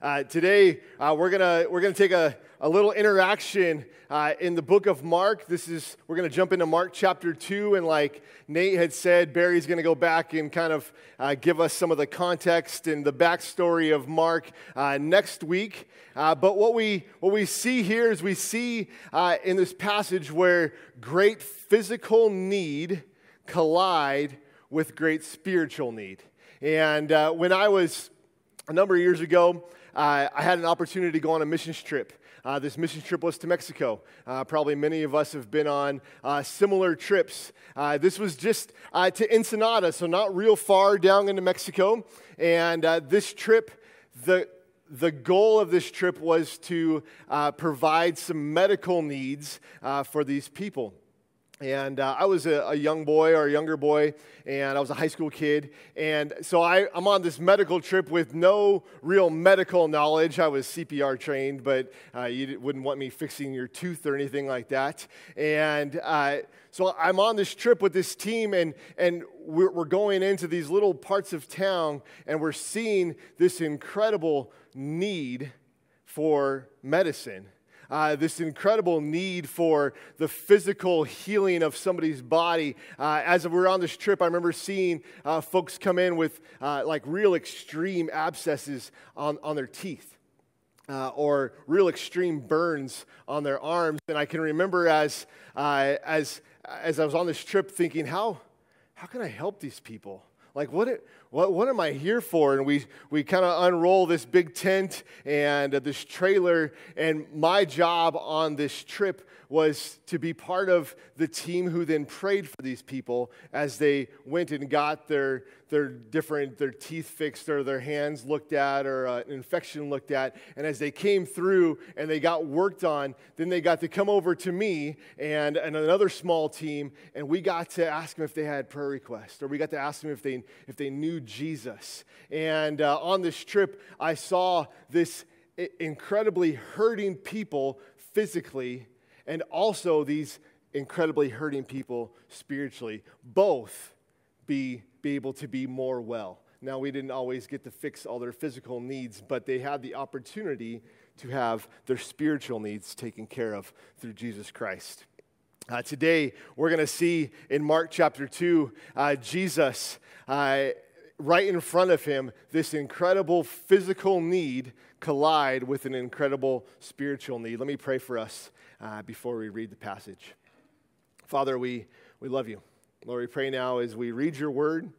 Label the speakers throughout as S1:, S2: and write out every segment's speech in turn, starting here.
S1: Uh, today, uh, we're gonna we're gonna take a, a little interaction uh, in the book of Mark. This is we're gonna jump into Mark chapter two, and like Nate had said, Barry's gonna go back and kind of uh, give us some of the context and the backstory of Mark uh, next week. Uh, but what we what we see here is we see in this passage where great physical need collide with great spiritual need. And when I was a number of years ago uh, I had an opportunity to go on a missions trip. Uh, this mission trip was to Mexico. Uh, probably many of us have been on uh, similar trips. Uh, this was just uh, to Ensenada, so not real far down into Mexico. And this trip, the the goal of this trip was to provide some medical needs for these people. And uh, I was a, a, young boy or a younger boy, and I was a high school kid. And so I, am on this medical trip with no real medical knowledge. I was CPR trained, but uh, you wouldn't want me fixing your tooth or anything like that. And uh, so I'm on this trip with this team, and, and we're, we're going into these little parts of town, and we're seeing this incredible need for medicine uh, this incredible need for the physical healing of somebody's body. Uh, as we were on this trip, I remember seeing uh, folks come in with uh, like real extreme abscesses on, on their teeth. Uh, or real extreme burns on their arms. And I can remember as, uh, as, as I was on this trip thinking, how, how can I help these people? Like, what, what, what am I here for? And we, we kind of unroll this big tent and uh, this trailer. And my job on this trip was to be part of the team who then prayed for these people as they went and got their, their different, their teeth fixed or their hands looked at or uh, an infection looked at. And as they came through and they got worked on, then they got to come over to me and, and another small team, and we got to ask them if they had prayer requests or we got to ask them if they, if they knew Jesus. And uh, on this trip, I saw this incredibly hurting people physically and also these incredibly hurting people spiritually, both be, be able to be more well. Now, we didn't always get to fix all their physical needs, but they had the opportunity to have their spiritual needs taken care of through Jesus Christ. Uh, today, we're going to see in Mark chapter 2, uh, Jesus, uh, right in front of him, this incredible physical need collide with an incredible spiritual need. Let me pray for us uh, before we read the passage. Father, we, we love you. Lord, we pray now as we read your word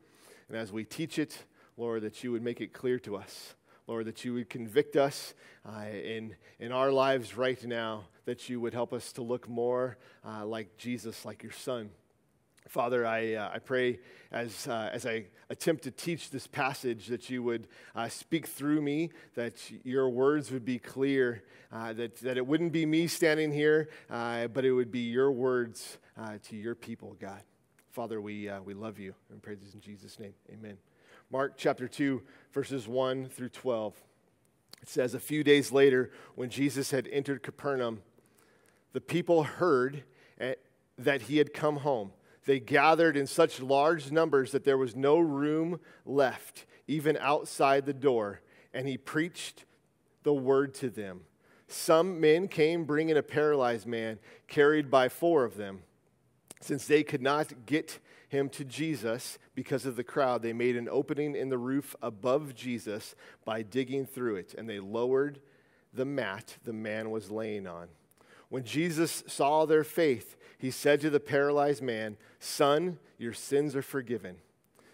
S1: and as we teach it, Lord, that you would make it clear to us. Lord, that you would convict us uh, in, in our lives right now, that you would help us to look more uh, like Jesus, like your Son. Father, I, uh, I pray as, uh, as I attempt to teach this passage that you would uh, speak through me, that your words would be clear, uh, that, that it wouldn't be me standing here, uh, but it would be your words uh, to your people, God. Father, we, we love you and pray this in Jesus' name. Amen. Mark chapter 2, verses 1 through 12. It says, A few days later, when Jesus had entered Capernaum, the people heard eh, that he had come home they gathered in such large numbers that there was no room left, even outside the door, and he preached the word to them. Some men came bringing a paralyzed man, carried by four of them. Since they could not get him to Jesus because of the crowd, they made an opening in the roof above Jesus by digging through it, and they lowered the mat the man was laying on. When Jesus saw their faith, he said to the paralyzed man, Son, your sins are forgiven.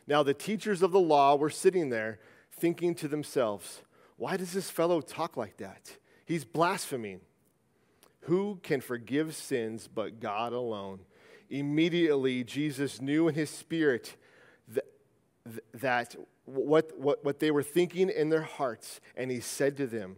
S1: Now the teachers of the law were sitting there, thinking to themselves, Why does this fellow talk like that? He's blaspheming. Who can forgive sins but God alone? Immediately, Jesus knew in his spirit that, that what, what, what they were thinking in their hearts, and he said to them,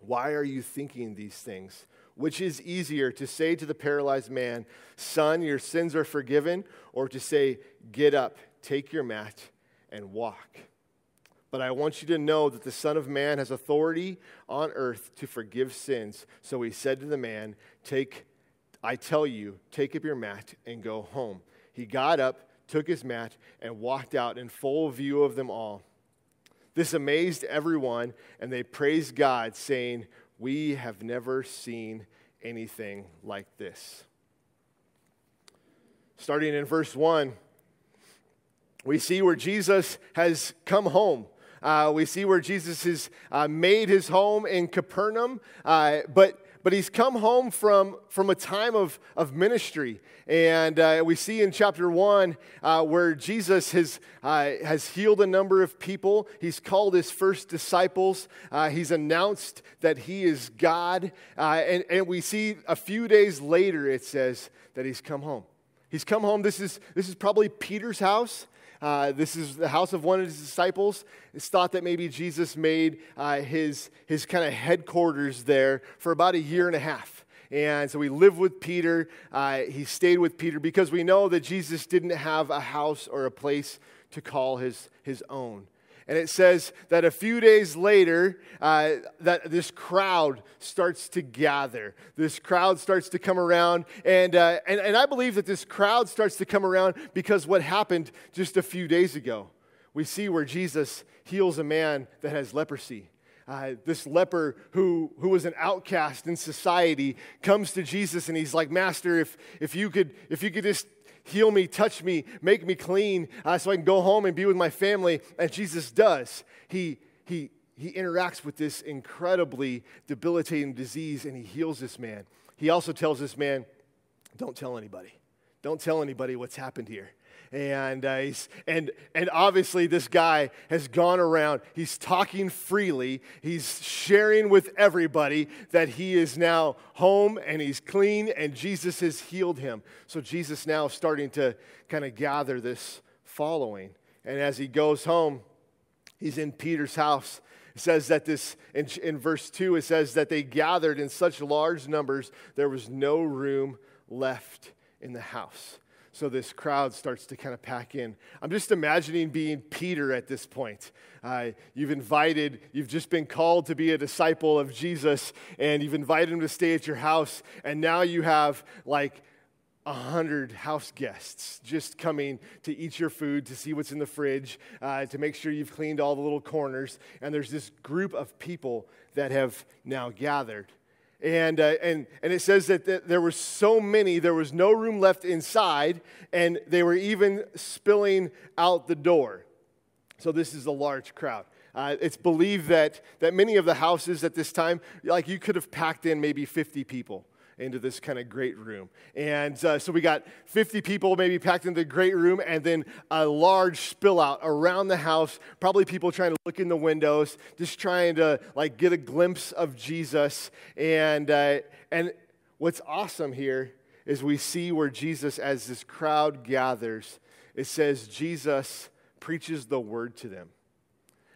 S1: Why are you thinking these things? Which is easier to say to the paralyzed man, Son, your sins are forgiven, or to say, Get up, take your mat, and walk? But I want you to know that the Son of Man has authority on earth to forgive sins. So he said to the man, Take, I tell you, take up your mat and go home. He got up, took his mat, and walked out in full view of them all. This amazed everyone, and they praised God, saying, We have never seen anything like this. Starting in verse 1, we see where Jesus has come home. Uh, we see where Jesus has uh, made his home in Capernaum, uh, but but he's come home from, from a time of, of ministry. And uh, we see in chapter one uh, where Jesus has, uh, has healed a number of people. He's called his first disciples. Uh, he's announced that he is God. Uh, and, and we see a few days later, it says that he's come home. He's come home. This is, this is probably Peter's house. Uh, this is the house of one of his disciples. It's thought that maybe Jesus made uh, his, his kind of headquarters there for about a year and a half. And so he lived with Peter. Uh, he stayed with Peter because we know that Jesus didn't have a house or a place to call his, his own. And it says that a few days later, uh, that this crowd starts to gather. This crowd starts to come around. And, uh, and, and I believe that this crowd starts to come around because what happened just a few days ago. We see where Jesus heals a man that has leprosy. Uh, this leper who, who was an outcast in society comes to Jesus and he's like, Master, if, if, you, could, if you could just heal me, touch me, make me clean uh, so I can go home and be with my family. And Jesus does. He, he, he interacts with this incredibly debilitating disease and he heals this man. He also tells this man, Don't tell anybody. Don't tell anybody what's happened here and uh, and and obviously this guy has gone around. He's talking freely. He's sharing with everybody that he is now home and he's clean, and Jesus has healed him. So Jesus now is starting to kind of gather this following, and as he goes home, he's in Peter's house. It says that this, in, in verse 2, it says that they gathered in such large numbers, there was no room left in the house. So this crowd starts to kind of pack in. I'm just imagining being Peter at this point. Uh, you've invited, you've just been called to be a disciple of Jesus, and you've invited him to stay at your house, and now you have like a hundred house guests just coming to eat your food, to see what's in the fridge, uh, to make sure you've cleaned all the little corners. And there's this group of people that have now gathered. And, uh, and, and it says that th- there were so many, there was no room left inside, and they were even spilling out the door. So, this is a large crowd. Uh, it's believed that, that many of the houses at this time, like you could have packed in maybe 50 people into this kind of great room. And uh, so we got 50 people maybe packed into the great room, and then a large spill out around the house. Probably people trying to look in the windows, just trying to like get a glimpse of Jesus. And, uh, and what's awesome here is we see where Jesus, as this crowd gathers, it says Jesus preaches the word to them.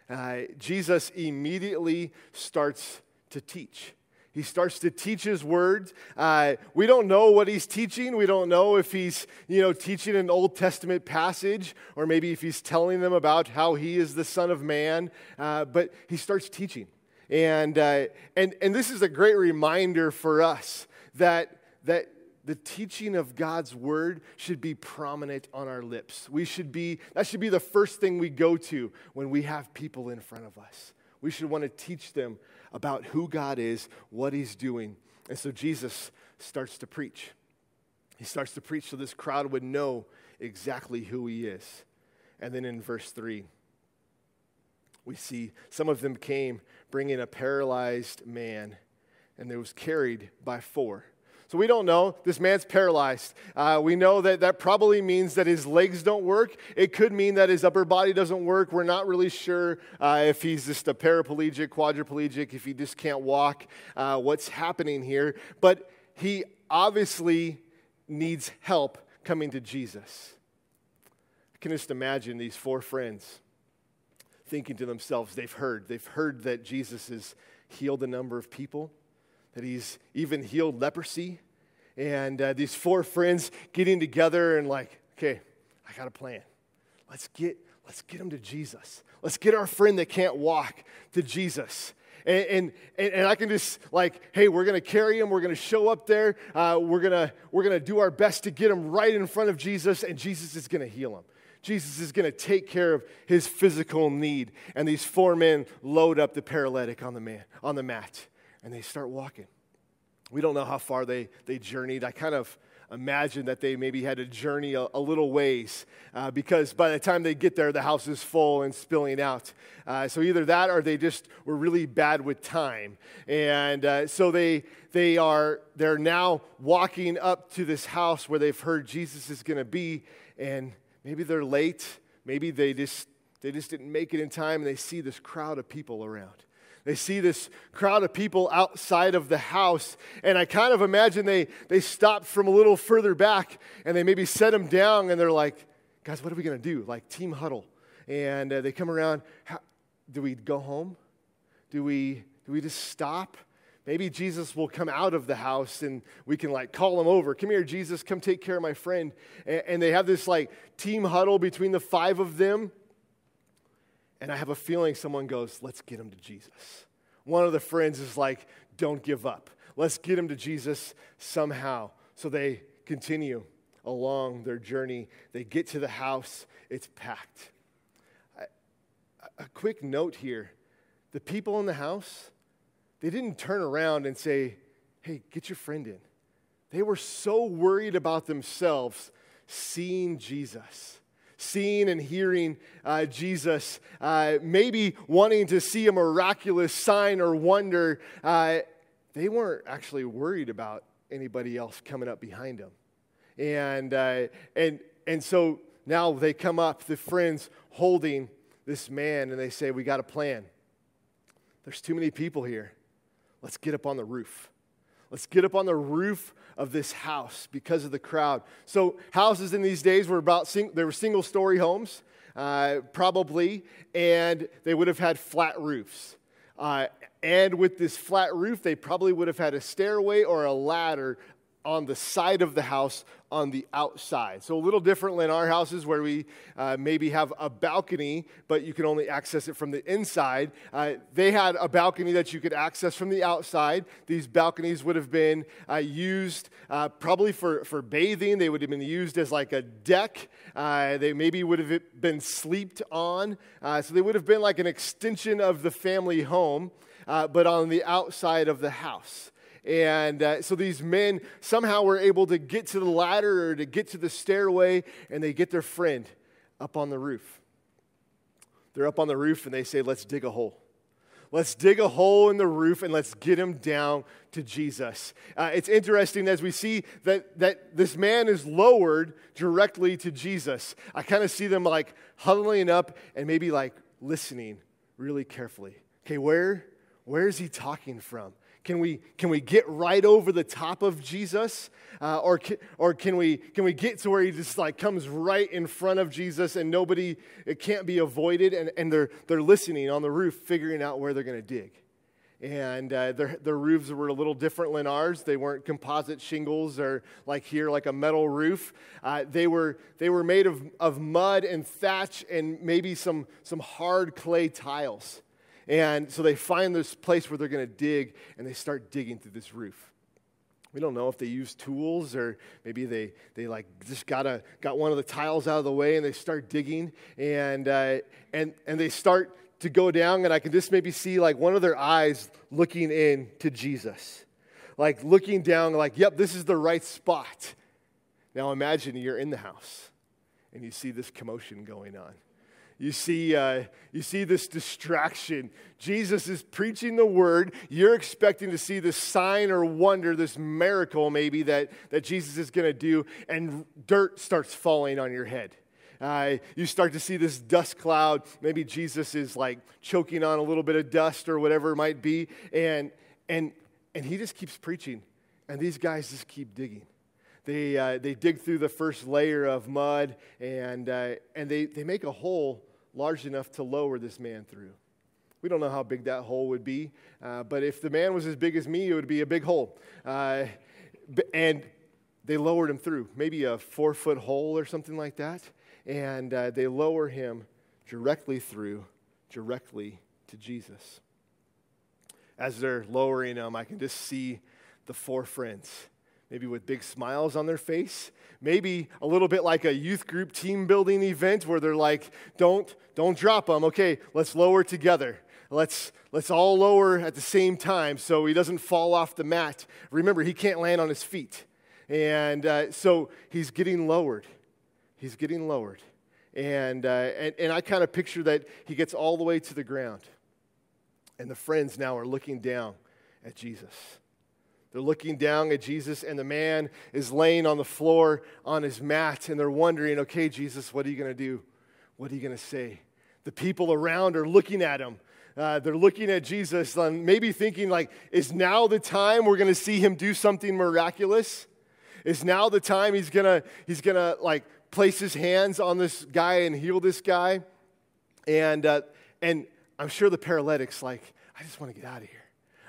S1: Uh, Jesus immediately starts to teach. He starts to teach his words. Uh, we don't know what he's teaching. We don't know if he's, you know, teaching an Old Testament passage or maybe if he's telling them about how he is the Son of Man. Uh, but he starts teaching. And, uh, and, and this is a great reminder for us that, that the teaching of God's word should be prominent on our lips. We should be, that should be the first thing we go to when we have people in front of us. We should want to teach them about who God is, what He's doing. And so Jesus starts to preach. He starts to preach so this crowd would know exactly who He is. And then in verse 3, we see some of them came bringing a paralyzed man, and it was carried by four. So we don't know. This man's paralyzed. Uh, we know that that probably means that his legs don't work. It could mean that his upper body doesn't work. We're not really sure uh, if he's just a paraplegic, quadriplegic, if he just can't walk, uh, what's happening here. But he obviously needs help coming to Jesus. I can just imagine these four friends thinking to themselves, they've heard, they've heard that Jesus has healed a number of people that he's even healed leprosy. And uh, these four friends getting together and like, okay, I got a plan. Let's get, let's get him to Jesus. Let's get our friend that can't walk to Jesus. And, and, and I can just like, hey, we're going to carry him. We're going to show up there. Uh, we're going we're gonna do our best to get him right in front of Jesus, and Jesus is going to heal him. Jesus is going to take care of his physical need. And these four men load up the paralytic on the, man, on the mat and they start walking. We don't know how far they, they journeyed. I kind of imagine that they maybe had to journey a, a little ways uh, because by the time they get there, the house is full and spilling out. Uh, so either that or they just were really bad with time. And uh, so they, they are they're now walking up to this house where they've heard Jesus is going to be, and maybe they're late. Maybe they just they just didn't make it in time, and they see this crowd of people around. They see this crowd of people outside of the house, and I kind of imagine they, they stopped from a little further back and they maybe set them down and they're like, guys, what are we going to do? Like team huddle. And uh, they come around. How, do we go home? Do we, do we just stop? Maybe Jesus will come out of the house and we can like call him over. Come here, Jesus, come take care of my friend. And, and they have this like team huddle between the five of them. And I have a feeling someone goes, let's get him to Jesus. One of the friends is like, don't give up. Let's get him to Jesus somehow. So they continue along their journey. They get to the house, it's packed. A quick note here the people in the house, they didn't turn around and say, hey, get your friend in. They were so worried about themselves seeing Jesus seeing and hearing uh, Jesus, uh, maybe wanting to see a miraculous sign or wonder, uh, they weren't actually worried about anybody else coming up behind them. And, uh, and, and so now they come up, the friends holding this man, and they say, We got a plan. There's too many people here. Let's get up on the roof. Let's get up on the roof of this house because of the crowd. So houses in these days were about sing- they were single story homes, uh, probably, and they would have had flat roofs. Uh, and with this flat roof, they probably would have had a stairway or a ladder on the side of the house on the outside. So a little different than our houses where we uh, maybe have a balcony, but you can only access it from the inside. Uh, they had a balcony that you could access from the outside. These balconies would have been uh, used uh, probably for, for bathing. They would have been used as like a deck. Uh, they maybe would have been sleeped on. Uh, so they would have been like an extension of the family home, but on the outside of the house. And uh, so these men somehow were able to get to the ladder or to get to the stairway, and they get their friend up on the roof. They're up on the roof and they say, Let's dig a hole. Let's dig a hole in the roof and let's get him down to Jesus. Uh, it's interesting as we see that, that this man is lowered directly to Jesus. I kind of see them like huddling up and maybe like listening really carefully. Okay, where, where is he talking from? Can we, can we get right over the top of Jesus? Uh, or can, or can, we, can we get to where he just like comes right in front of Jesus and nobody, it can't be avoided and, and they're, they're listening on the roof, figuring out where they're going to dig. And uh, their, their roofs were a little different than ours. They weren't composite shingles or like here, like a metal roof. Uh, they, were, they were made of, of mud and thatch and maybe some, some hard clay tiles. And so they find this place where they're going to dig, and they start digging through this roof. We don't know if they use tools or maybe they, they like just got, a, got one of the tiles out of the way and they start digging and, uh, and, and they start to go down and I can just maybe see like one of their eyes looking in to Jesus. Like looking down like, yep, this is the right spot. Now imagine you're in the house and you see this commotion going on. You see, uh, you see this distraction. Jesus is preaching the word. You're expecting to see this sign or wonder, this miracle maybe that, that Jesus is going to do, and dirt starts falling on your head. Uh, you start to see this dust cloud. Maybe Jesus is like choking on a little bit of dust or whatever it might be. And, and, and he just keeps preaching. And these guys just keep digging they, uh, they dig through the first layer of mud and, uh, and they, they make a hole large enough to lower this man through. We don't know how big that hole would be, uh, but if the man was as big as me, it would be a big hole. Uh, and they lowered him through, maybe a four foot hole or something like that. And uh, they lower him directly through, directly to Jesus. As they're lowering him, I can just see the four friends maybe with big smiles on their face. Maybe a little bit like a youth group team building event where they're like, don't, don't drop him. Okay, let's lower together. Let's, let's all lower at the same time so he doesn't fall off the mat. Remember, he can't land on his feet. And uh, so he's getting lowered. He's getting lowered. And, uh, and, and I kind of picture that he gets all the way to the ground. And the friends now are looking down at Jesus. They're looking down at Jesus, and the man is laying on the floor on his mat, and they're wondering, okay, Jesus, what are you going to do? What are you going to say? The people around are looking at him. Uh, they're looking at Jesus and maybe thinking, like, is now the time we're going to see him do something miraculous? Is now the time he's going to, he's going to, like, place his hands on this guy and heal this guy? And, uh, and I'm sure the paralytic's like, I just want to get out of here.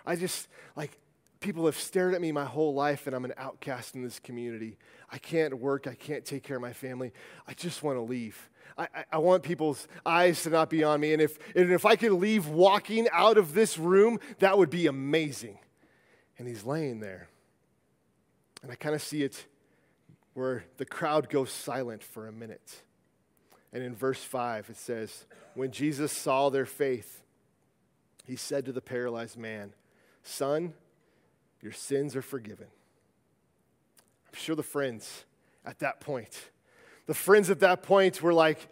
S1: I just, like, people have stared at me my whole life and I'm an outcast in this community. I can't work. I can't take care of my family. I just want to leave. I, I, I, want people's eyes to not be on me. And if, and if I could leave walking out of this room, that would be amazing. And he's laying there. And I kind of see it where the crowd goes silent for a minute. And in verse 5, it says, When Jesus saw their faith, he said to the paralyzed man, Son, your sins are forgiven. I'm sure the friends at that point, the friends at that point were like,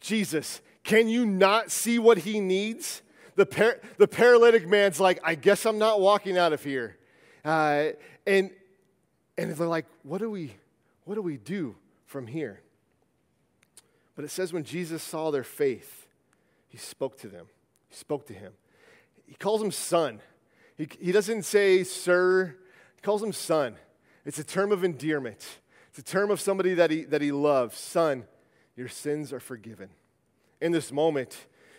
S1: Jesus, can you not see what he needs? The, par- the paralytic man's like, I guess I'm not walking out of here. Uh, and, and they're like, what do, we, what do we do from here? But it says when Jesus saw their faith, he spoke to them. He spoke to him. He calls him son. He, he doesn't say sir, he calls him son. It's a term of endearment, it's a term of somebody that he, that he loves. Son, your sins are forgiven. In this moment,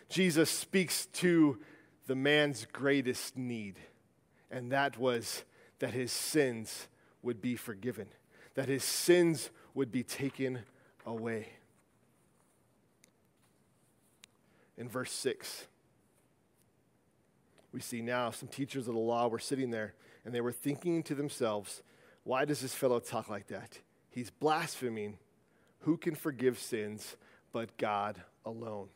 S1: Jesus speaks to the man's greatest need, and that was that his sins would be forgiven, that his sins would be taken away. In verse 6, we see now some teachers of the law were sitting there and they were thinking to themselves, why does this fellow talk like that? He's blaspheming. Who can forgive sins but God alone?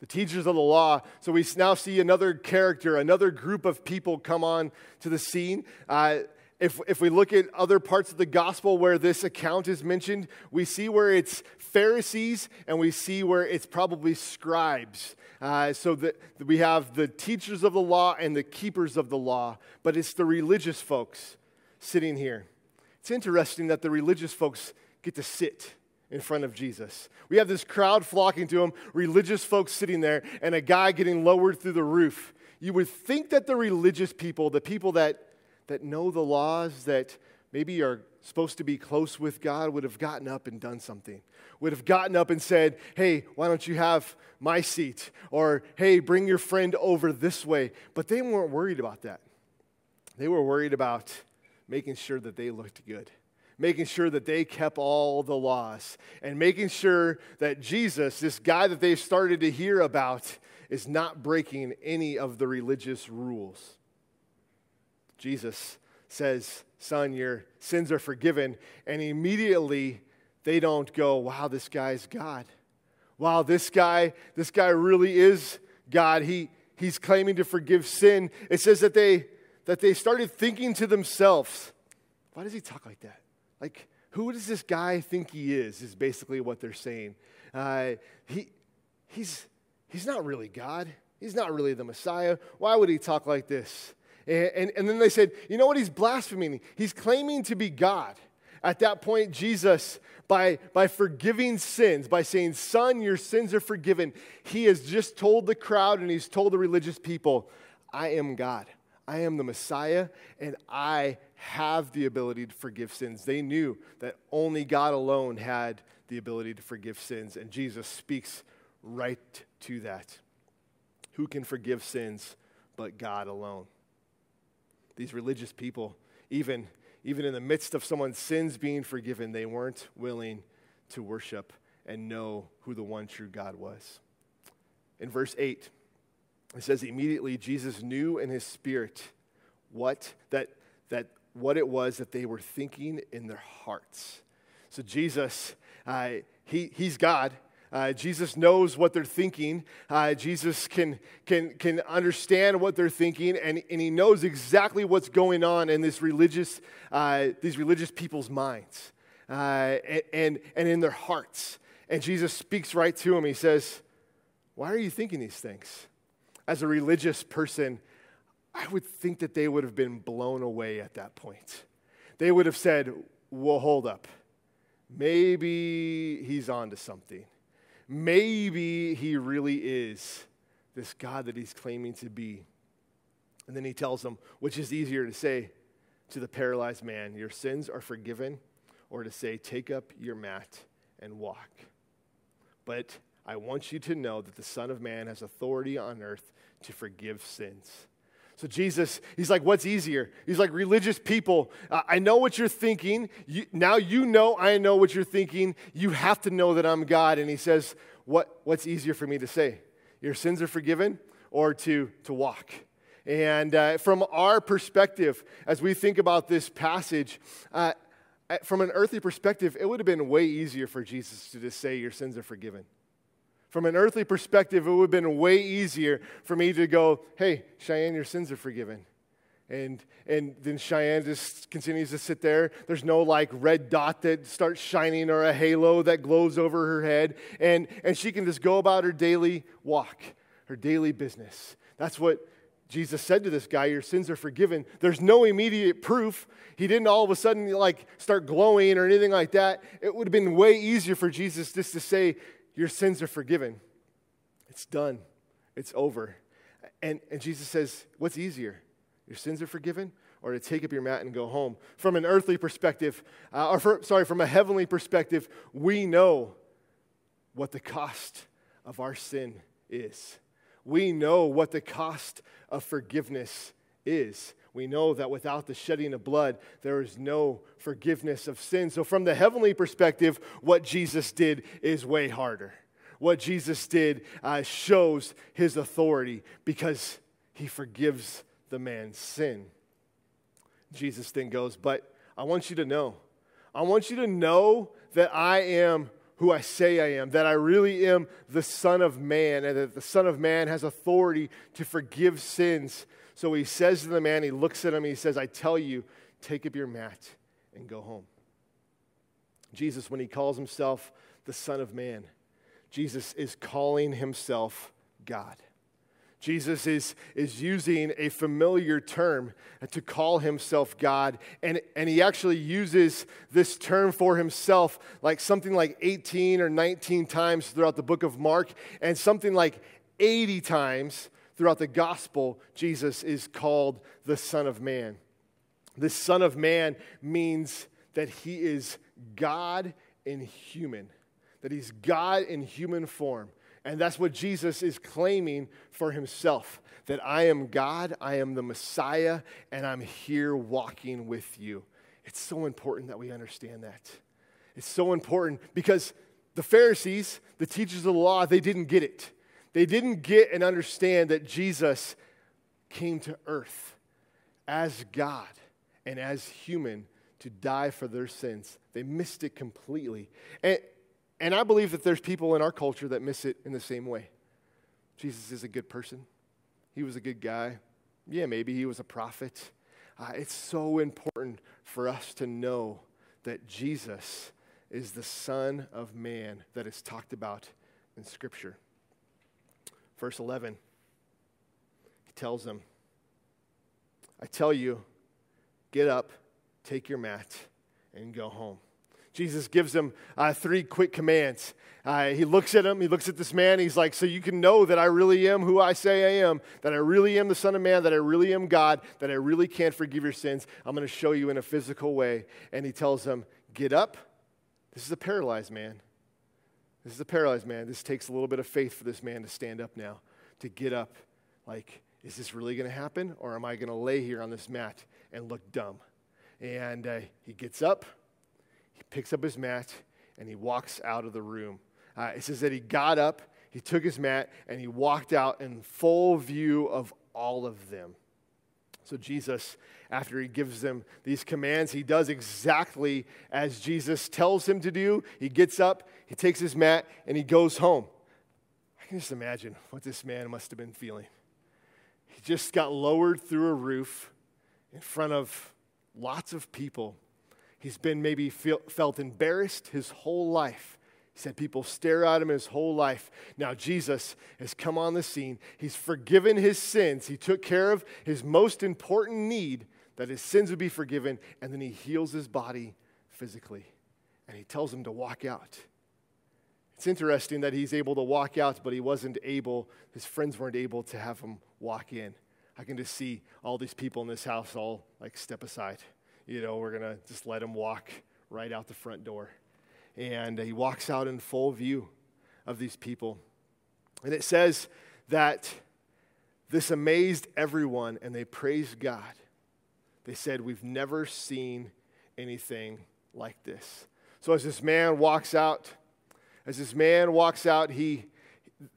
S1: The teachers of the law. So we now see another character, another group of people come on to the scene. Uh, if, if we look at other parts of the gospel where this account is mentioned, we see where it's Pharisees and we see where it's probably scribes. Uh, so that we have the teachers of the law and the keepers of the law, but it's the religious folks sitting here. It's interesting that the religious folks get to sit in front of Jesus. We have this crowd flocking to him, religious folks sitting there, and a guy getting lowered through the roof. You would think that the religious people, the people that that know the laws, that maybe are supposed to be close with God, would have gotten up and done something. Would have gotten up and said, Hey, why don't you have my seat? Or, Hey, bring your friend over this way. But they weren't worried about that. They were worried about making sure that they looked good making sure that they kept all the laws and making sure that Jesus, this guy that they've started to hear about, is not breaking any of the religious rules. Jesus says, Son, your sins are forgiven. And immediately they don't go, Wow, this guy's God. Wow, this guy, this guy really is God. He, he's claiming to forgive sin. It says that they that they started thinking to themselves, why does he talk like that? Like, who does this guy think he is? Is basically what they're saying. Uh, he, he's, he's not really God. He's not really the Messiah. Why would he talk like this? And, and, and then they said, you know what? He's blaspheming. He's claiming to be God. At that point, Jesus, by, by forgiving sins, by saying, Son, your sins are forgiven, he has just told the crowd and he's told the religious people, I am God. I am the Messiah, and I have the ability to forgive sins. They knew that only God alone had the ability to forgive sins, and Jesus speaks right to that. Who can forgive sins but God alone? These religious people, even, even in the midst of someone's sins being forgiven, they weren't willing to worship and know who the one true God was. In verse 8, it says, Immediately Jesus knew in his spirit what that, that what it was that they were thinking in their hearts. So, Jesus, uh, he, He's God. Uh, Jesus knows what they're thinking. Uh, Jesus can, can, can understand what they're thinking, and, and he knows exactly what's going on in this religious, uh, these religious people's minds uh, and, and in their hearts. And Jesus speaks right to him. He says, Why are you thinking these things? As a religious person, I would think that they would have been blown away at that point. They would have said, Well, hold up. Maybe he's on to something. Maybe he really is this God that he's claiming to be. And then he tells them, which is easier to say to the paralyzed man, Your sins are forgiven, or to say, Take up your mat and walk. But I want you to know that the Son of Man has authority on earth to forgive sins. So Jesus, he's like, what's easier? He's like, religious people, uh, I know what you're thinking. You, now you know I know what you're thinking. You have to know that I'm God. And he says, what, what's easier for me to say? Your sins are forgiven or to, to walk? And uh, from our perspective, as we think about this passage, uh, from an earthly perspective, it would have been way easier for Jesus to just say, Your sins are forgiven. From an earthly perspective, it would have been way easier for me to go, hey, Cheyenne, your sins are forgiven. And, and then Cheyenne just continues to sit there. There's no like red dot that starts shining or a halo that glows over her head. And, and she can just go about her daily walk, her daily business. That's what Jesus said to this guy, Your sins are forgiven. There's no immediate proof. He didn't all of a sudden like start glowing or anything like that. It would have been way easier for Jesus just to say, your sins are forgiven. It's done, it's over. And, and Jesus says, What's easier? Your sins are forgiven or to take up your mat and go home? From an earthly perspective, uh, or for, sorry, from a heavenly perspective, we know what the cost of our sin is. We know what the cost of forgiveness is. We know that without the shedding of blood, there is no forgiveness of sin. So, from the heavenly perspective, what Jesus did is way harder. What Jesus did uh, shows his authority because he forgives the man's sin. Jesus then goes, But I want you to know, I want you to know that I am who I say I am, that I really am the Son of Man, and that the Son of Man has authority to forgive sins so he says to the man, he looks at him, he says, I tell you, take up your mat and go home. Jesus, when he calls himself the Son of Man, Jesus is calling himself God. Jesus is, is using a familiar term to call himself God, and, and he actually uses this term for himself like something like 18 or 19 times throughout the book of Mark, and something like 80 times throughout the gospel, Jesus is called the Son of Man. The Son of Man means that he is God in human, that he's God in human form. And that's what Jesus is claiming for himself that I am God, I am the Messiah, and I'm here walking with you. It's so important that we understand that. It's so important because the Pharisees, the teachers of the law, they didn't get it. They didn't get and understand that Jesus came to earth as God and as human to die for their sins. They missed it completely. And, and I believe that there's people in our culture that miss it in the same way. Jesus is a good person, he was a good guy. Yeah, maybe he was a prophet. Uh, it's so important for us to know that Jesus is the Son of Man that is talked about in Scripture. Verse 11, he tells them, I tell you, get up, take your mat, and go home. Jesus gives them uh, three quick commands. Uh, he looks at him, he looks at this man, he's like, So you can know that I really am who I say I am, that I really am the Son of Man, that I really am God, that I really can forgive your sins. I'm going to show you in a physical way. And he tells them, Get up. This is a paralyzed man. This is a paralyzed man. This takes a little bit of faith for this man to stand up now, to get up. Like, is this really going to happen? Or am I going to lay here on this mat and look dumb? And uh, he gets up, he picks up his mat, and he walks out of the room. Uh, it says that he got up, he took his mat, and he walked out in full view of all of them. So, Jesus, after he gives them these commands, he does exactly as Jesus tells him to do. He gets up, he takes his mat, and he goes home. I can just imagine what this man must have been feeling. He just got lowered through a roof in front of lots of people. He's been maybe feel, felt embarrassed his whole life. He said people stare at him his whole life. Now, Jesus has come on the scene. He's forgiven his sins. He took care of his most important need that his sins would be forgiven, and then he heals his body physically. And he tells him to walk out. It's interesting that he's able to walk out, but he wasn't able, his friends weren't able to have him walk in. I can just see all these people in this house all like step aside. You know, we're going to just let him walk right out the front door and he walks out in full view of these people. And it says that this amazed everyone, and they praised God. They said, We've never seen anything like this. So as this man walks out, as this man walks out, he,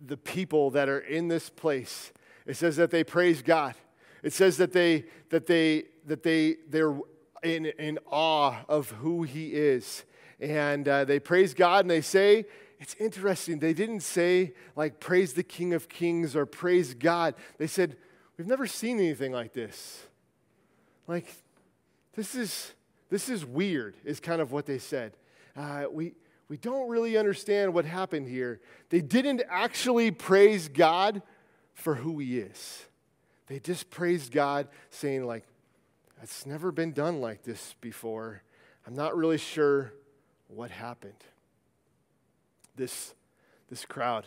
S1: the people that are in this place, it says that they praise God. It says that they that they that they they're in, in awe of who he is and uh, they praise God and they say, it's interesting. They didn't say, like, praise the King of Kings or praise God. They said, we've never seen anything like this. Like, this is, this is weird, is kind of what they said. Uh, we, we don't really understand what happened here. They didn't actually praise God for who He is. They just praised God, saying, like, it's never been done like this before. I'm not really sure what happened? This, this crowd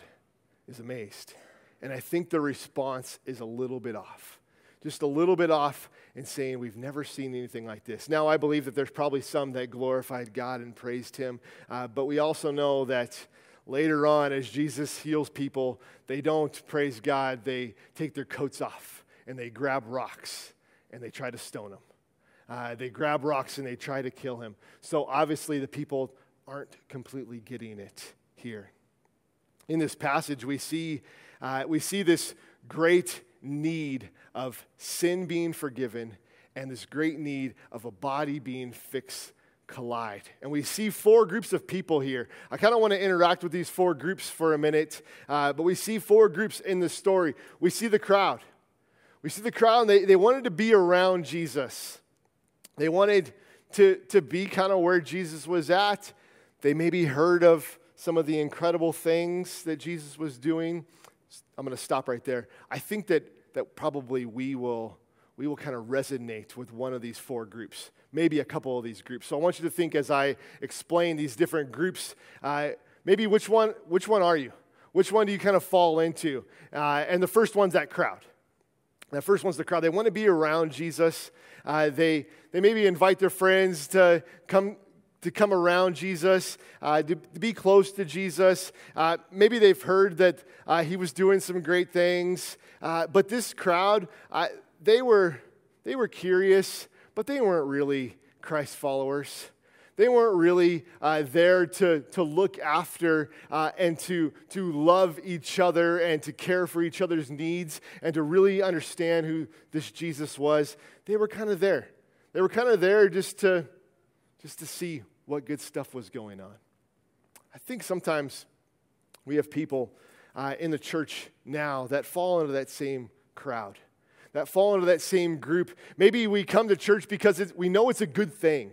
S1: is amazed. And I think the response is a little bit off. Just a little bit off in saying, We've never seen anything like this. Now, I believe that there's probably some that glorified God and praised Him, uh, but we also know that later on, as Jesus heals people, they don't praise God. They take their coats off and they grab rocks and they try to stone Him. Uh, they grab rocks and they try to kill him. So obviously, the people aren't completely getting it here. In this passage, we see, uh, we see this great need of sin being forgiven and this great need of a body being fixed collide. And we see four groups of people here. I kind of want to interact with these four groups for a minute, uh, but we see four groups in the story. We see the crowd. We see the crowd, and they, they wanted to be around Jesus. They wanted to, to be kind of where Jesus was at. They maybe heard of some of the incredible things that Jesus was doing. I'm going to stop right there. I think that, that probably we will, we will kind of resonate with one of these four groups, maybe a couple of these groups. So I want you to think as I explain these different groups, uh, maybe which one, which one are you? Which one do you kind of fall into? Uh, and the first one's that crowd. That first one's the crowd. They want to be around Jesus. Uh, they, they maybe invite their friends to come, to come around Jesus, uh, to, to, be close to Jesus. Uh, maybe they've heard that uh, he was doing some great things. Uh, but this crowd, uh, they, were, they were curious, but they weren't really Christ followers. They weren't really uh, there to, to look after uh, and to, to love each other and to care for each other's needs and to really understand who this Jesus was. They were kind of there. They were kind of there just to, just to see what good stuff was going on. I think sometimes we have people uh, in the church now that fall into that same crowd, that fall into that same group. Maybe we come to church because we know it's a good thing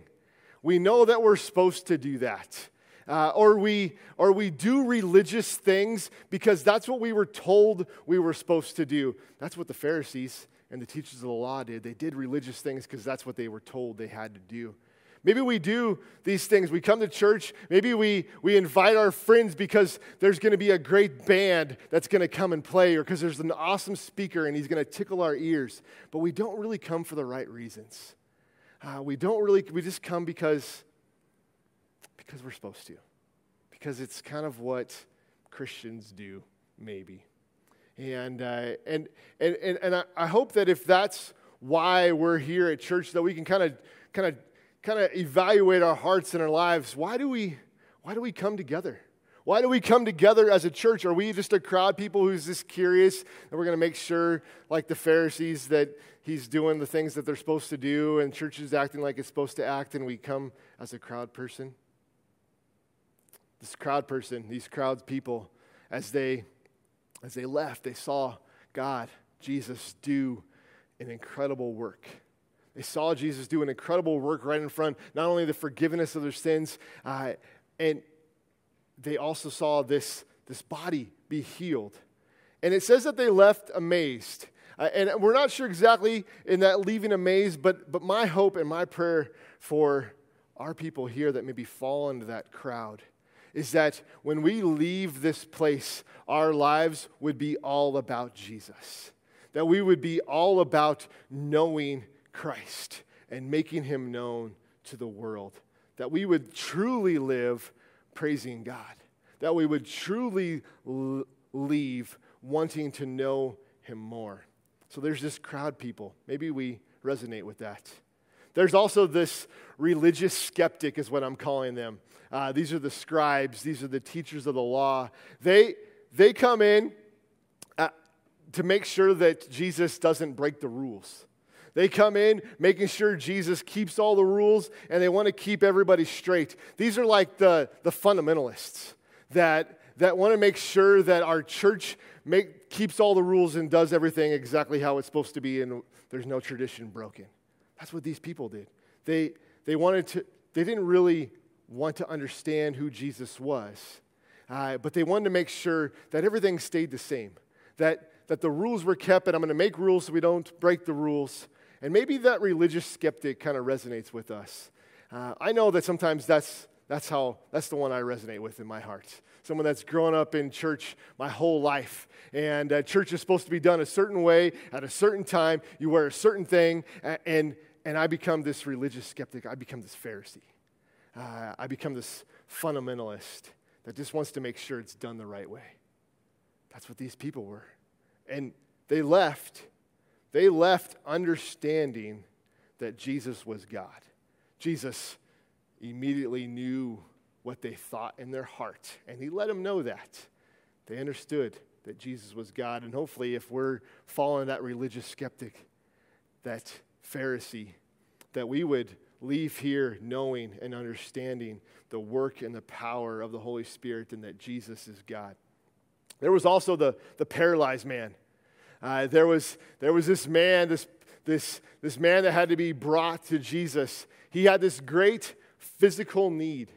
S1: we know that we're supposed to do that. Uh, or, we, or we do religious things because that's what we were told we were supposed to do. That's what the Pharisees and the teachers of the law did. They did religious things because that's what they were told they had to do. Maybe we do these things. We come to church. Maybe we, we invite our friends because there's going to be a great band that's going to come and play, or because there's an awesome speaker and he's going to tickle our ears. But we don't really come for the right reasons uh, we don't really, we just come because, because we're supposed to. Because it's kind of what Christians do, maybe. And, uh, and, and, and, and I, I hope that if that's why we're here at church, that we can kind of, kind of, kind of evaluate our hearts and our lives. Why do we, why do we come together? Why do we come together as a church? Are we just a crowd people who's just curious and we're going to make sure, like the Pharisees, that he's doing the things that they're supposed to do and church is acting like it's supposed to act and we come as a crowd person? This crowd person, these crowds people, as they as they left, they saw God, Jesus, do an incredible work. They saw Jesus do an incredible work right in front, not only the forgiveness of their sins, uh, and they also saw this, this body be healed. And it says that they left amazed. Uh, and we're not sure exactly in that leaving amazed, but, but my hope and my prayer for our people here that maybe fall into that crowd is that when we leave this place, our lives would be all about Jesus. That we would be all about knowing Christ and making him known to the world. That we would truly live praising God. That we would truly leave wanting to know him more. So there's this crowd people. Maybe we resonate with that. There's also this religious skeptic, is what I'm calling them. Uh, these are the scribes, these are the teachers of the law. They, they come in uh, to make sure that Jesus doesn't break the rules. They come in making sure Jesus keeps all the rules and they want to keep everybody straight. These are like the, the fundamentalists that, that want to make sure that our church make, keeps all the rules and does everything exactly how it's supposed to be and there's no tradition broken. That's what these people did. They, they wanted to, they didn't really want to understand who Jesus was, uh, but they wanted to make sure that everything stayed the same, that, that the rules were kept, and I'm going to make rules so we don't break the rules. And maybe that religious skeptic kind of resonates with us. Uh, I know that sometimes that's, that's how, that's the one I resonate with in my heart. Someone that's grown up in church my whole life. And uh, church is supposed to be done a certain way at a certain time. You wear a certain thing. And, and I become this religious skeptic. I become this Pharisee. Uh, I become this fundamentalist that just wants to make sure it's done the right way. That's what these people were. And they left they left understanding that Jesus was God. Jesus immediately knew what they thought in their heart, and he let them know that. They understood that Jesus was God. And hopefully, if we're following that religious skeptic, that Pharisee, that we would leave here knowing and understanding the work and the power of the Holy Spirit and that Jesus is God. There was also the, the paralyzed man. Uh, there, was, there was this man, this, this, this man that had to be brought to Jesus. He had this great physical need.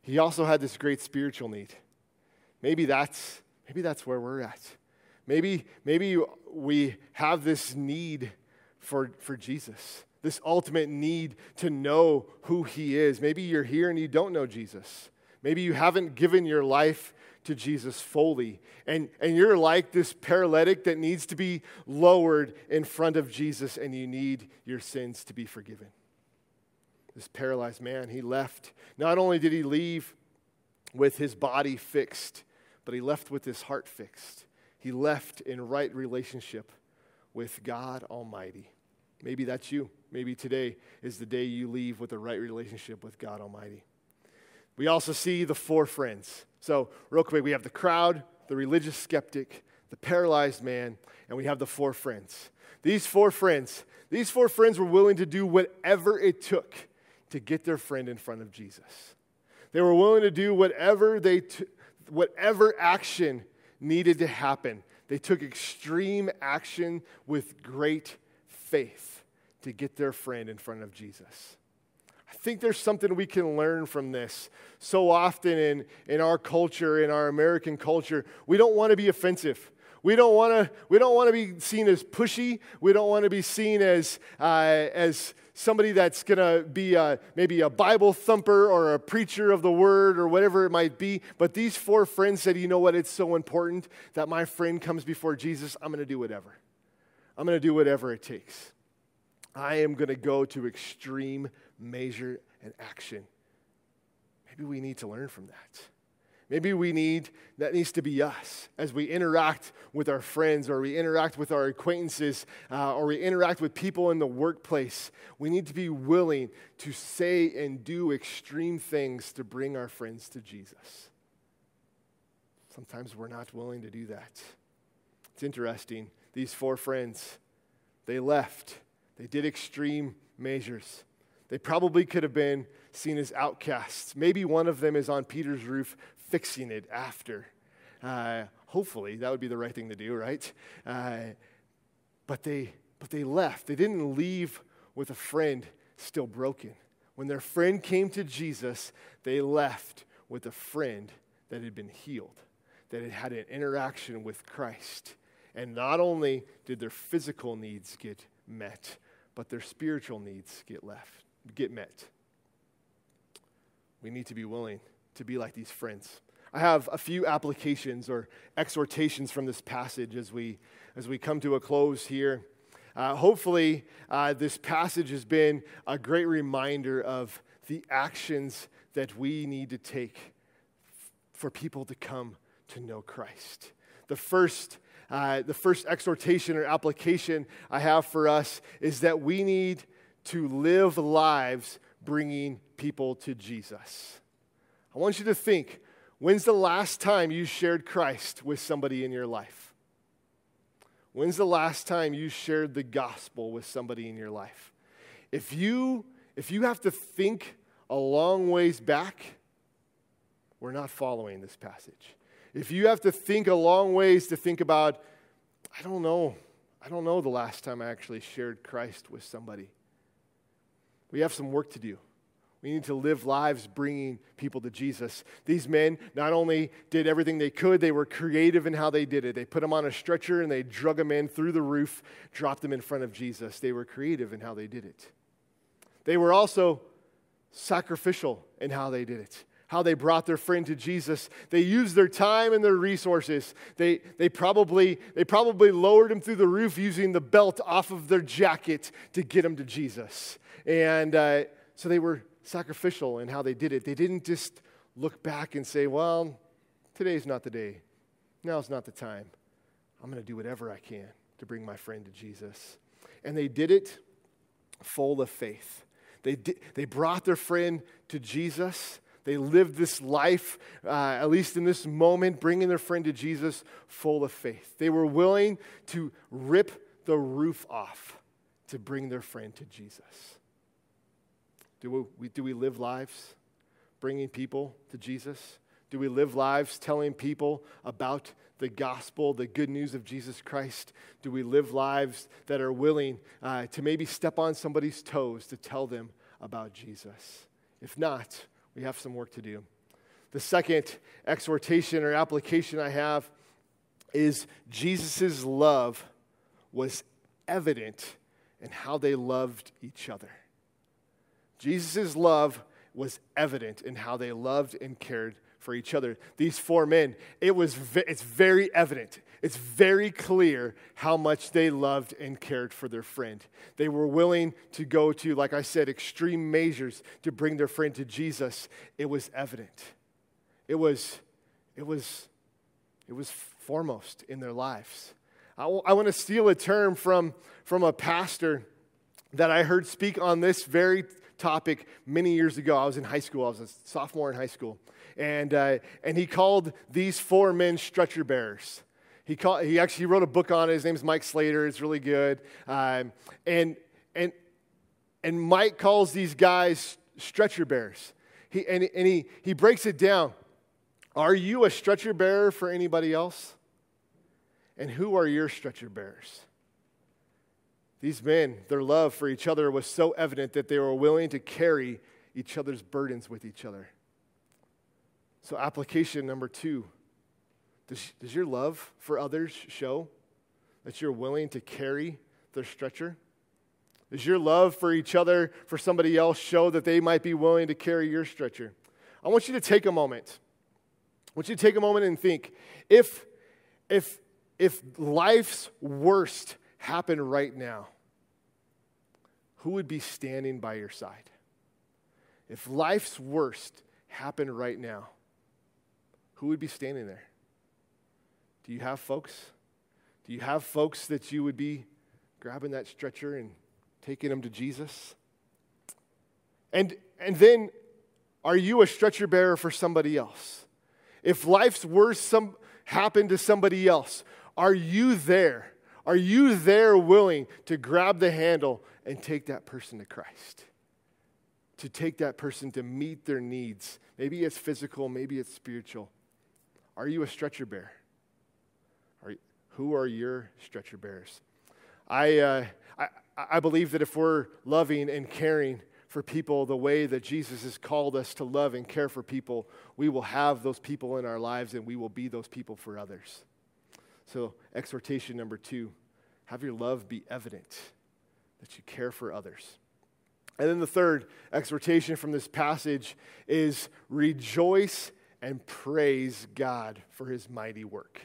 S1: He also had this great spiritual need. Maybe that's, maybe that's where we're at. Maybe, maybe we have this need for, for Jesus, this ultimate need to know who he is. Maybe you're here and you don't know Jesus. Maybe you haven't given your life to Jesus fully. And, and you're like this paralytic that needs to be lowered in front of Jesus, and you need your sins to be forgiven. This paralyzed man, he left. Not only did he leave with his body fixed, but he left with his heart fixed. He left in right relationship with God Almighty. Maybe that's you. Maybe today is the day you leave with a right relationship with God Almighty. We also see the four friends. So, real quick, we have the crowd, the religious skeptic, the paralyzed man, and we have the four friends. These four friends, these four friends were willing to do whatever it took to get their friend in front of Jesus. They were willing to do whatever they t- whatever action needed to happen. They took extreme action with great faith to get their friend in front of Jesus think there's something we can learn from this. So often in, in our culture, in our American culture, we don't want to be offensive. We don't want to. We don't want to be seen as pushy. We don't want to be seen as uh, as somebody that's going to be a, maybe a Bible thumper or a preacher of the word or whatever it might be. But these four friends said, "You know what? It's so important that my friend comes before Jesus. I'm going to do whatever. I'm going to do whatever it takes. I am going to go to extreme measure, and action. Maybe we need to learn from that. Maybe we need, that needs to be us as we interact with our friends or we interact with our acquaintances uh, or we interact with people in the workplace. We need to be willing to say and do extreme things to bring our friends to Jesus. Sometimes we're not willing to do that. It's interesting. These four friends, they left. They did extreme measures. They probably could have been seen as outcasts. Maybe one of them is on Peter's roof fixing it after. Uh, hopefully, that would be the right thing to do, right? Uh, but they, but they left. They didn't leave with a friend still broken. When their friend came to Jesus, they left with a friend that had been healed, that had had an interaction with Christ. And not only did their physical needs get met, but their spiritual needs get left, get met. We need to be willing to be like these friends. I have a few applications or exhortations from this passage as we, as we come to a close here. Uh, hopefully, uh, this passage has been a great reminder of the actions that we need to take f- for people to come to know Christ. The first, uh, the first exhortation or application I have for us is that we need to live lives bringing people to Jesus. I want you to think when's the last time you shared Christ with somebody in your life? When's the last time you shared the gospel with somebody in your life? If you if you have to think a long ways back, we're not following this passage. If you have to think a long ways to think about, I don't know, I don't know the last time I actually shared Christ with somebody. We have some work to do. We need to live lives bringing people to Jesus. These men not only did everything they could, they were creative in how they did it. They put them on a stretcher and they drug them in through the roof, dropped them in front of Jesus. They were creative in how they did it. They were also sacrificial in how they did it how they brought their friend to Jesus. They used their time and their resources. They, they, probably, they probably lowered him through the roof using the belt off of their jacket to get him to Jesus. And uh, so they were sacrificial in how they did it. They didn't just look back and say, well, today's not the day. Now's not the time. I'm going to do whatever I can to bring my friend to Jesus. And they did it full of faith. They, they brought their friend to Jesus. They lived this life, uh, at least in this moment, bringing their friend to Jesus full of faith. They were willing to rip the roof off to bring their friend to Jesus. Do we, do we live lives bringing people to Jesus? Do we live lives telling people about the gospel, the good news of Jesus Christ? Do we live lives that are willing uh, to maybe step on somebody's toes to tell them about Jesus? If not, we have some work to do. The second exhortation or application I have is Jesus' love was evident in how they loved each other. Jesus' love was evident in how they loved and cared for each other. These four men, it was it's very evident. It's very clear how much they loved and cared for their friend. They were willing to go to, like I said, extreme measures to bring their friend to Jesus. It was evident. It was, it was, it was foremost in their lives. I, w- I want to steal a term from, from a pastor that I heard speak on this very topic many years ago. I was in high school, I was a sophomore in high school. And, uh, and he called these four men stretcher bearers. He, he actually wrote a book on it. His name's Mike Slater. It's really good. Um, and, and, and Mike calls these guys stretcher bearers. He, and and he, he breaks it down. Are you a stretcher bearer for anybody else? And who are your stretcher bearers? These men, their love for each other was so evident that they were willing to carry each other's burdens with each other. So, application number two does, does your love for others show that you're willing to carry their stretcher? Does your love for each other, for somebody else, show that they might be willing to carry your stretcher? I want you to take a moment. I want you to take a moment and think if, if, if life's worst happened right now, who would be standing by your side? If life's worst happened right now, who would be standing there? Do you have folks? Do you have folks that you would be grabbing that stretcher and taking them to Jesus? And, and then, are you a stretcher bearer for somebody else? If life's worst, some, happen to somebody else, are you there? Are you there willing to grab the handle and take that person to Christ? To take that person to meet their needs. Maybe it's physical, maybe it's spiritual. Are you a stretcher bearer? Are, you, who are your stretcher bearers? I, uh, I, I believe that if we're loving and caring for people the way that Jesus has called us to love and care for people, we will have those people in our lives and we will be those people for others. So, exhortation number two have your love be evident that you care for others. And then the third exhortation from this passage is rejoice and praise God for his mighty work.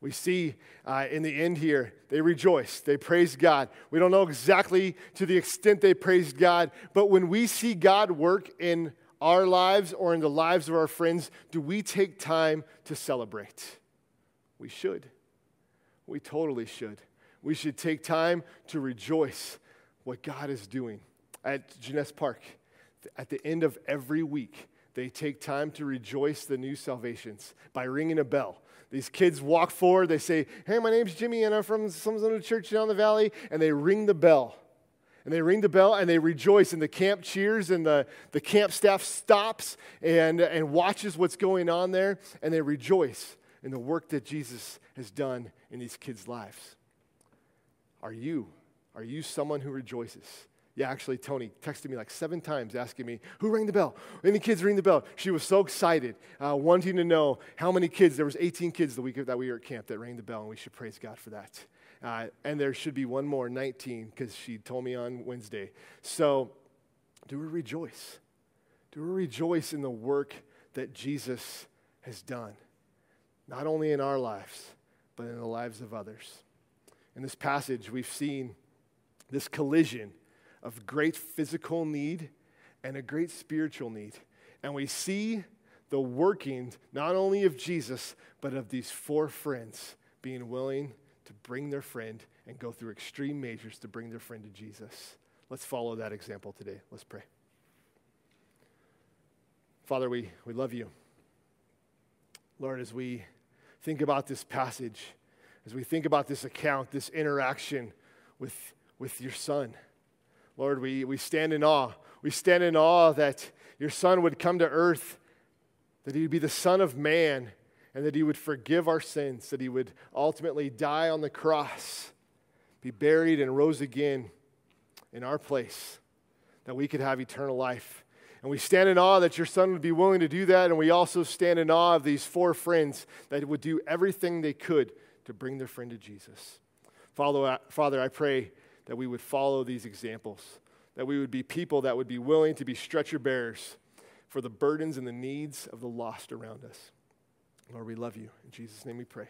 S1: We see uh, in the end here, they rejoice, they praise God. We don't know exactly to the extent they praised God, but when we see God work in our lives or in the lives of our friends, do we take time to celebrate? We should. We totally should. We should take time to rejoice what God is doing. At Jenness Park, at the end of every week, they take time to rejoice the new salvations by ringing a bell. These kids walk forward, they say, Hey, my name's Jimmy, and I'm from some little church down the valley, and they ring the bell. And they ring the bell and they rejoice, and the camp cheers, and the, the camp staff stops and, and watches what's going on there, and they rejoice in the work that Jesus has done in these kids' lives. Are you? Are you someone who rejoices? Yeah, actually, Tony texted me like seven times asking me, Who rang the bell? Any kids ring the bell? She was so excited, uh, wanting to know how many kids. There was 18 kids the week that we were at camp that rang the bell, and we should praise God for that. Uh, and there should be one more, 19, because she told me on Wednesday. So, do we rejoice? Do we rejoice in the work that Jesus has done? Not only in our lives, but in the lives of others. In this passage, we've seen this collision of great physical need and a great spiritual need. And we see the working not only of Jesus, but of these four friends being willing to bring their friend and go through extreme measures to bring their friend to Jesus. Let's follow that example today. Let's pray. Father, we, we love you. Lord, as we think about this passage, as we think about this account, this interaction with, with your son, Lord, we, we stand in awe. We stand in awe that your Son would come to earth, that he would be the Son of Man, and that he would forgive our sins, that he would ultimately die on the cross, be buried, and rose again in our place, that we could have eternal life. And we stand in awe that your son would be willing to do that. And we also stand in awe of these four friends that would do everything they could to bring their friend to Jesus. Father, Father I pray that we would follow these examples, that we would be people that would be willing to be stretcher bearers for the burdens and the needs of the lost around us. Lord, we love you. In Jesus' name we pray.